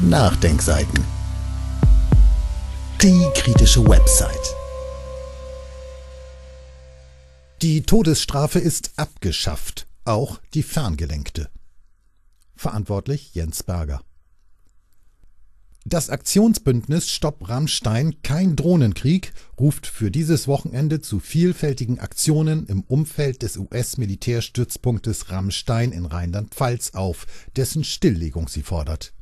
Nachdenkseiten. Die kritische Website. Die Todesstrafe ist abgeschafft, auch die Ferngelenkte. Verantwortlich Jens Berger. Das Aktionsbündnis Stopp Rammstein Kein Drohnenkrieg ruft für dieses Wochenende zu vielfältigen Aktionen im Umfeld des US-Militärstützpunktes Rammstein in Rheinland-Pfalz auf, dessen Stilllegung sie fordert.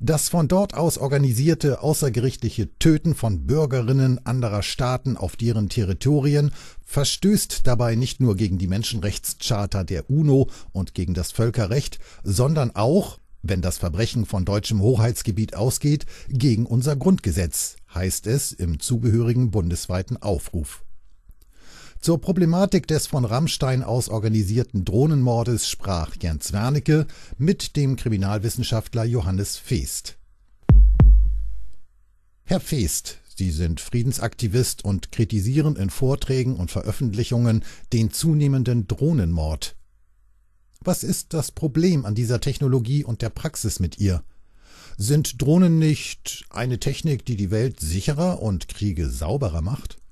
Das von dort aus organisierte außergerichtliche Töten von Bürgerinnen anderer Staaten auf deren Territorien verstößt dabei nicht nur gegen die Menschenrechtscharta der UNO und gegen das Völkerrecht, sondern auch, wenn das Verbrechen von deutschem Hoheitsgebiet ausgeht, gegen unser Grundgesetz, heißt es im zugehörigen bundesweiten Aufruf. Zur Problematik des von Rammstein aus organisierten Drohnenmordes sprach Jens Wernicke mit dem Kriminalwissenschaftler Johannes Feest. Herr Feest, Sie sind Friedensaktivist und kritisieren in Vorträgen und Veröffentlichungen den zunehmenden Drohnenmord. Was ist das Problem an dieser Technologie und der Praxis mit ihr? Sind Drohnen nicht eine Technik, die die Welt sicherer und Kriege sauberer macht?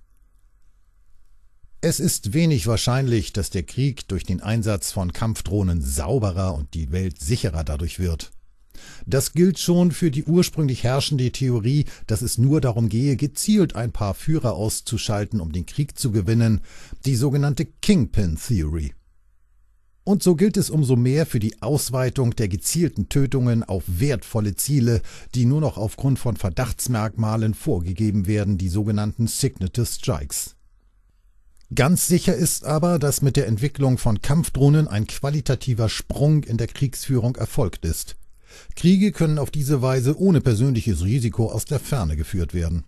Es ist wenig wahrscheinlich, dass der Krieg durch den Einsatz von Kampfdrohnen sauberer und die Welt sicherer dadurch wird. Das gilt schon für die ursprünglich herrschende Theorie, dass es nur darum gehe, gezielt ein paar Führer auszuschalten, um den Krieg zu gewinnen, die sogenannte Kingpin Theory. Und so gilt es umso mehr für die Ausweitung der gezielten Tötungen auf wertvolle Ziele, die nur noch aufgrund von Verdachtsmerkmalen vorgegeben werden, die sogenannten Signature Strikes. Ganz sicher ist aber, dass mit der Entwicklung von Kampfdrohnen ein qualitativer Sprung in der Kriegsführung erfolgt ist. Kriege können auf diese Weise ohne persönliches Risiko aus der Ferne geführt werden.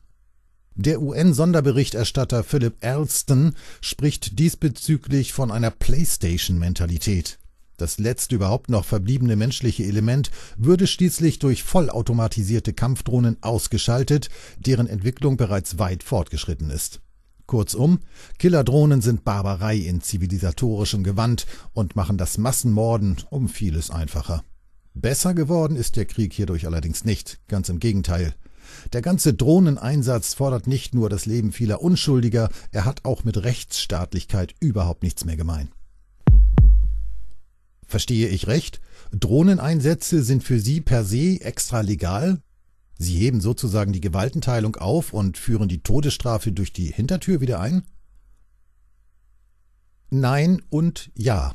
Der UN-Sonderberichterstatter Philip Alston spricht diesbezüglich von einer PlayStation-Mentalität. Das letzte überhaupt noch verbliebene menschliche Element würde schließlich durch vollautomatisierte Kampfdrohnen ausgeschaltet, deren Entwicklung bereits weit fortgeschritten ist. Kurzum, Killerdrohnen sind Barbarei in zivilisatorischem Gewand und machen das Massenmorden um vieles einfacher. Besser geworden ist der Krieg hierdurch allerdings nicht, ganz im Gegenteil. Der ganze Drohneneinsatz fordert nicht nur das Leben vieler Unschuldiger, er hat auch mit Rechtsstaatlichkeit überhaupt nichts mehr gemein. Verstehe ich recht? Drohneneinsätze sind für Sie per se extra legal? Sie heben sozusagen die Gewaltenteilung auf und führen die Todesstrafe durch die Hintertür wieder ein? Nein und ja.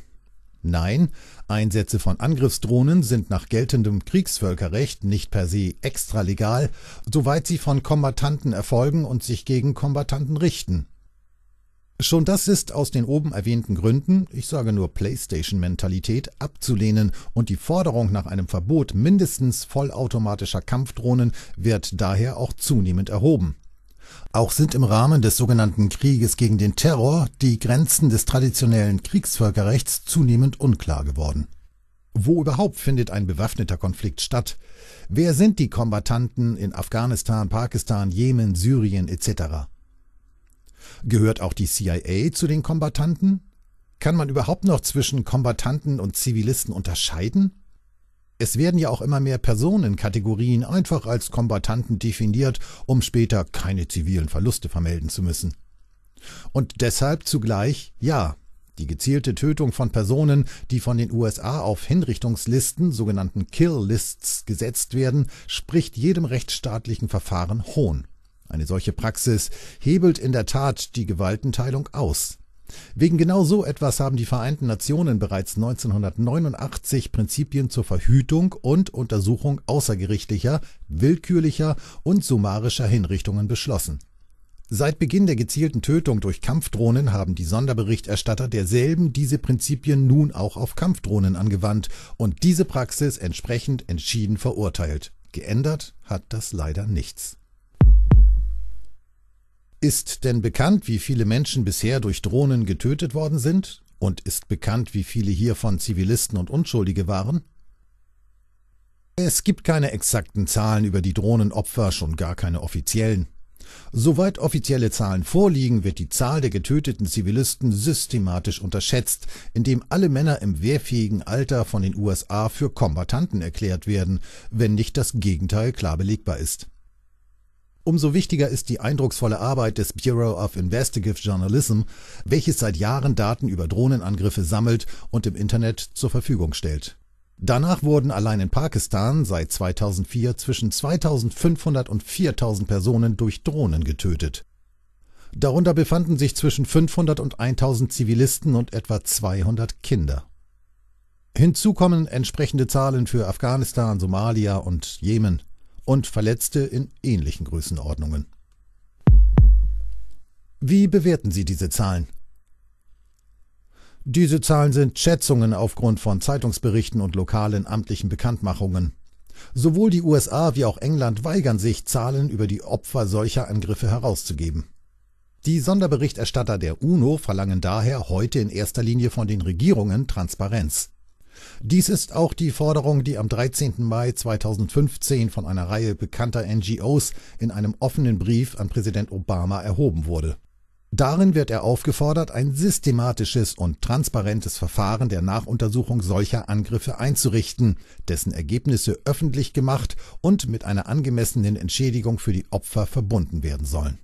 Nein, Einsätze von Angriffsdrohnen sind nach geltendem Kriegsvölkerrecht nicht per se extralegal, soweit sie von Kombattanten erfolgen und sich gegen Kombattanten richten. Schon das ist aus den oben erwähnten Gründen, ich sage nur PlayStation-Mentalität, abzulehnen und die Forderung nach einem Verbot mindestens vollautomatischer Kampfdrohnen wird daher auch zunehmend erhoben. Auch sind im Rahmen des sogenannten Krieges gegen den Terror die Grenzen des traditionellen Kriegsvölkerrechts zunehmend unklar geworden. Wo überhaupt findet ein bewaffneter Konflikt statt? Wer sind die Kombattanten in Afghanistan, Pakistan, Jemen, Syrien etc.? Gehört auch die CIA zu den Kombattanten? Kann man überhaupt noch zwischen Kombattanten und Zivilisten unterscheiden? Es werden ja auch immer mehr Personenkategorien einfach als Kombattanten definiert, um später keine zivilen Verluste vermelden zu müssen. Und deshalb zugleich ja, die gezielte Tötung von Personen, die von den USA auf Hinrichtungslisten, sogenannten Kill-Lists, gesetzt werden, spricht jedem rechtsstaatlichen Verfahren Hohn. Eine solche Praxis hebelt in der Tat die Gewaltenteilung aus. Wegen genau so etwas haben die Vereinten Nationen bereits 1989 Prinzipien zur Verhütung und Untersuchung außergerichtlicher, willkürlicher und summarischer Hinrichtungen beschlossen. Seit Beginn der gezielten Tötung durch Kampfdrohnen haben die Sonderberichterstatter derselben diese Prinzipien nun auch auf Kampfdrohnen angewandt und diese Praxis entsprechend entschieden verurteilt. Geändert hat das leider nichts. Ist denn bekannt, wie viele Menschen bisher durch Drohnen getötet worden sind? Und ist bekannt, wie viele hiervon Zivilisten und Unschuldige waren? Es gibt keine exakten Zahlen über die Drohnenopfer, schon gar keine offiziellen. Soweit offizielle Zahlen vorliegen, wird die Zahl der getöteten Zivilisten systematisch unterschätzt, indem alle Männer im wehrfähigen Alter von den USA für Kombattanten erklärt werden, wenn nicht das Gegenteil klar belegbar ist. Umso wichtiger ist die eindrucksvolle Arbeit des Bureau of Investigative Journalism, welches seit Jahren Daten über Drohnenangriffe sammelt und im Internet zur Verfügung stellt. Danach wurden allein in Pakistan seit 2004 zwischen 2500 und 4000 Personen durch Drohnen getötet. Darunter befanden sich zwischen 500 und 1000 Zivilisten und etwa 200 Kinder. Hinzu kommen entsprechende Zahlen für Afghanistan, Somalia und Jemen und Verletzte in ähnlichen Größenordnungen. Wie bewerten Sie diese Zahlen? Diese Zahlen sind Schätzungen aufgrund von Zeitungsberichten und lokalen amtlichen Bekanntmachungen. Sowohl die USA wie auch England weigern sich, Zahlen über die Opfer solcher Angriffe herauszugeben. Die Sonderberichterstatter der UNO verlangen daher heute in erster Linie von den Regierungen Transparenz. Dies ist auch die Forderung, die am 13. Mai 2015 von einer Reihe bekannter NGOs in einem offenen Brief an Präsident Obama erhoben wurde. Darin wird er aufgefordert, ein systematisches und transparentes Verfahren der Nachuntersuchung solcher Angriffe einzurichten, dessen Ergebnisse öffentlich gemacht und mit einer angemessenen Entschädigung für die Opfer verbunden werden sollen.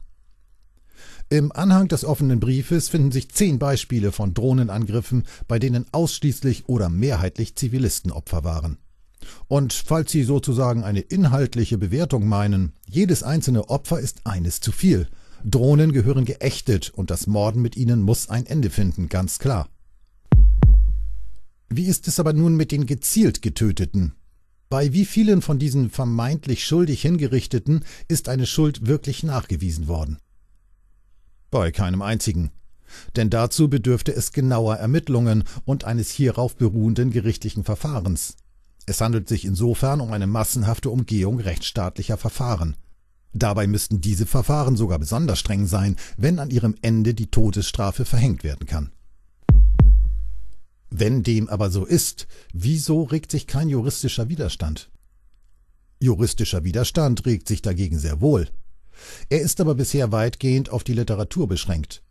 Im Anhang des offenen Briefes finden sich zehn Beispiele von Drohnenangriffen, bei denen ausschließlich oder mehrheitlich Zivilisten Opfer waren. Und falls Sie sozusagen eine inhaltliche Bewertung meinen, jedes einzelne Opfer ist eines zu viel – Drohnen gehören geächtet und das Morden mit ihnen muss ein Ende finden, ganz klar. Wie ist es aber nun mit den gezielt Getöteten? Bei wie vielen von diesen vermeintlich schuldig Hingerichteten ist eine Schuld wirklich nachgewiesen worden? Bei keinem einzigen. Denn dazu bedürfte es genauer Ermittlungen und eines hierauf beruhenden gerichtlichen Verfahrens. Es handelt sich insofern um eine massenhafte Umgehung rechtsstaatlicher Verfahren. Dabei müssten diese Verfahren sogar besonders streng sein, wenn an ihrem Ende die Todesstrafe verhängt werden kann. Wenn dem aber so ist, wieso regt sich kein juristischer Widerstand? Juristischer Widerstand regt sich dagegen sehr wohl. Er ist aber bisher weitgehend auf die Literatur beschränkt.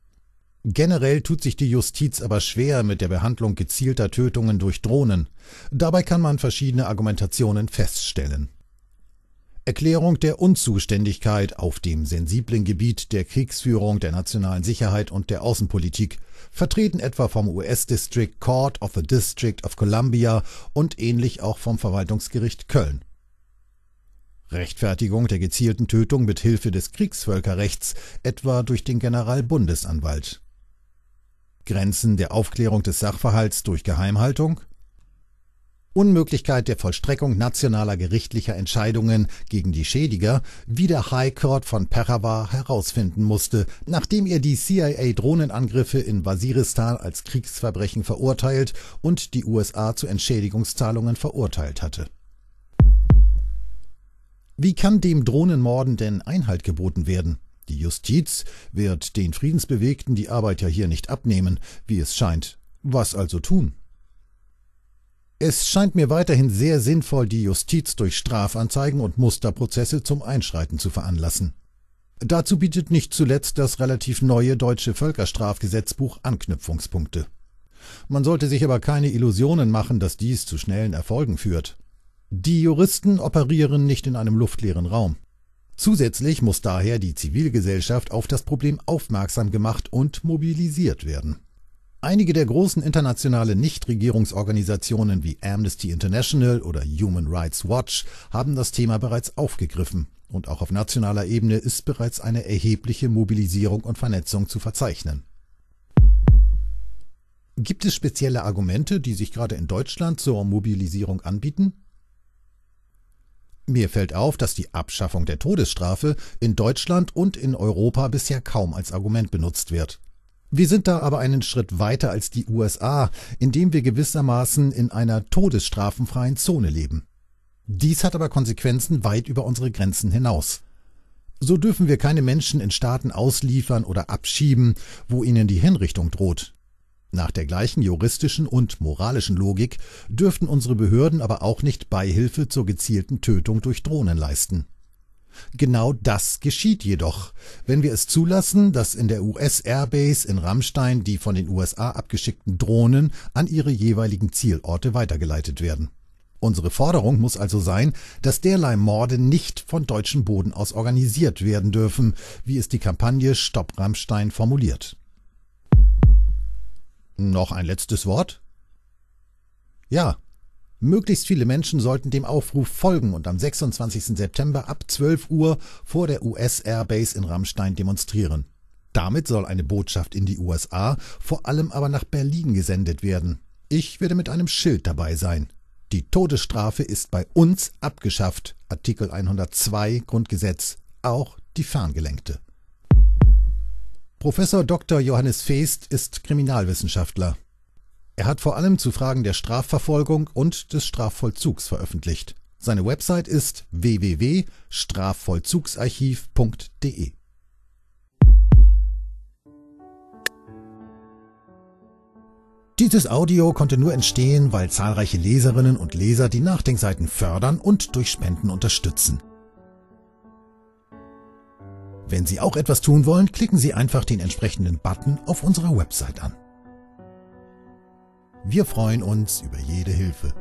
Generell tut sich die Justiz aber schwer mit der Behandlung gezielter Tötungen durch Drohnen. Dabei kann man verschiedene Argumentationen feststellen. Erklärung der Unzuständigkeit auf dem sensiblen Gebiet der Kriegsführung, der nationalen Sicherheit und der Außenpolitik, vertreten etwa vom US District Court of the District of Columbia und ähnlich auch vom Verwaltungsgericht Köln. Rechtfertigung der gezielten Tötung mit Hilfe des Kriegsvölkerrechts, etwa durch den Generalbundesanwalt. Grenzen der Aufklärung des Sachverhalts durch Geheimhaltung, Unmöglichkeit der Vollstreckung nationaler gerichtlicher Entscheidungen gegen die Schädiger, wie der High Court von Peshawar herausfinden musste, nachdem er die CIA-Drohnenangriffe in Waziristan als Kriegsverbrechen verurteilt und die USA zu Entschädigungszahlungen verurteilt hatte. Wie kann dem Drohnenmorden denn Einhalt geboten werden? Die Justiz wird den Friedensbewegten die Arbeit ja hier nicht abnehmen, wie es scheint. Was also tun? Es scheint mir weiterhin sehr sinnvoll, die Justiz durch Strafanzeigen und Musterprozesse zum Einschreiten zu veranlassen. Dazu bietet nicht zuletzt das relativ neue deutsche Völkerstrafgesetzbuch Anknüpfungspunkte. Man sollte sich aber keine Illusionen machen, dass dies zu schnellen Erfolgen führt. Die Juristen operieren nicht in einem luftleeren Raum. Zusätzlich muss daher die Zivilgesellschaft auf das Problem aufmerksam gemacht und mobilisiert werden. Einige der großen internationalen Nichtregierungsorganisationen wie Amnesty International oder Human Rights Watch haben das Thema bereits aufgegriffen und auch auf nationaler Ebene ist bereits eine erhebliche Mobilisierung und Vernetzung zu verzeichnen. Gibt es spezielle Argumente, die sich gerade in Deutschland zur Mobilisierung anbieten? Mir fällt auf, dass die Abschaffung der Todesstrafe in Deutschland und in Europa bisher kaum als Argument benutzt wird. Wir sind da aber einen Schritt weiter als die USA, indem wir gewissermaßen in einer todesstrafenfreien Zone leben. Dies hat aber Konsequenzen weit über unsere Grenzen hinaus. So dürfen wir keine Menschen in Staaten ausliefern oder abschieben, wo ihnen die Hinrichtung droht. Nach der gleichen juristischen und moralischen Logik dürften unsere Behörden aber auch nicht Beihilfe zur gezielten Tötung durch Drohnen leisten. Genau das geschieht jedoch. Wenn wir es zulassen, dass in der US Airbase in Rammstein die von den USA abgeschickten Drohnen an ihre jeweiligen Zielorte weitergeleitet werden. Unsere Forderung muss also sein, dass derlei Morde nicht von deutschem Boden aus organisiert werden dürfen, wie es die Kampagne Stopp Rammstein formuliert. Noch ein letztes Wort? Ja, Möglichst viele Menschen sollten dem Aufruf folgen und am 26. September ab 12 Uhr vor der US Airbase in Rammstein demonstrieren. Damit soll eine Botschaft in die USA, vor allem aber nach Berlin gesendet werden. Ich werde mit einem Schild dabei sein. Die Todesstrafe ist bei uns abgeschafft. Artikel 102 Grundgesetz. Auch die Ferngelenkte. Professor Dr. Johannes Feest ist Kriminalwissenschaftler. Er hat vor allem zu Fragen der Strafverfolgung und des Strafvollzugs veröffentlicht. Seine Website ist www.strafvollzugsarchiv.de. Dieses Audio konnte nur entstehen, weil zahlreiche Leserinnen und Leser die Nachdenkseiten fördern und durch Spenden unterstützen. Wenn Sie auch etwas tun wollen, klicken Sie einfach den entsprechenden Button auf unserer Website an. Wir freuen uns über jede Hilfe.